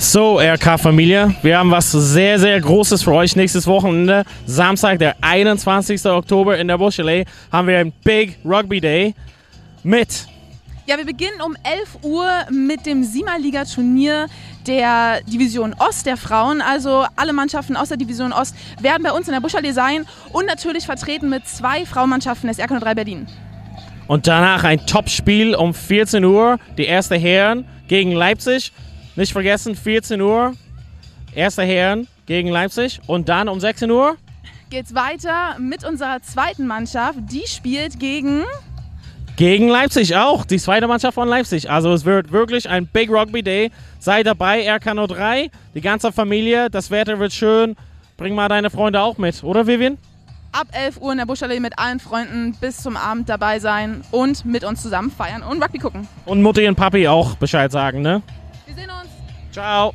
So, RK-Familie, wir haben was sehr, sehr Großes für euch nächstes Wochenende. Samstag, der 21. Oktober in der Buschelei, haben wir ein Big Rugby Day mit. Ja, wir beginnen um 11 Uhr mit dem Siegerliga-Turnier der Division Ost der Frauen. Also alle Mannschaften aus der Division Ost werden bei uns in der Buschallee sein und natürlich vertreten mit zwei Frauenmannschaften des RK03 Berlin. Und danach ein Topspiel um 14 Uhr, die erste Herren gegen Leipzig. Nicht vergessen, 14 Uhr, erste Herren gegen Leipzig. Und dann um 16 Uhr geht's weiter mit unserer zweiten Mannschaft. Die spielt gegen gegen Leipzig auch, die zweite Mannschaft von Leipzig. Also es wird wirklich ein Big Rugby Day. Sei dabei, RK03, die ganze Familie, das Wetter wird schön. Bring mal deine Freunde auch mit, oder Vivian? Ab 11 Uhr in der Buschallee mit allen Freunden bis zum Abend dabei sein und mit uns zusammen feiern und Rugby gucken. Und Mutti und Papi auch Bescheid sagen, ne? Wir sehen uns. Ciao.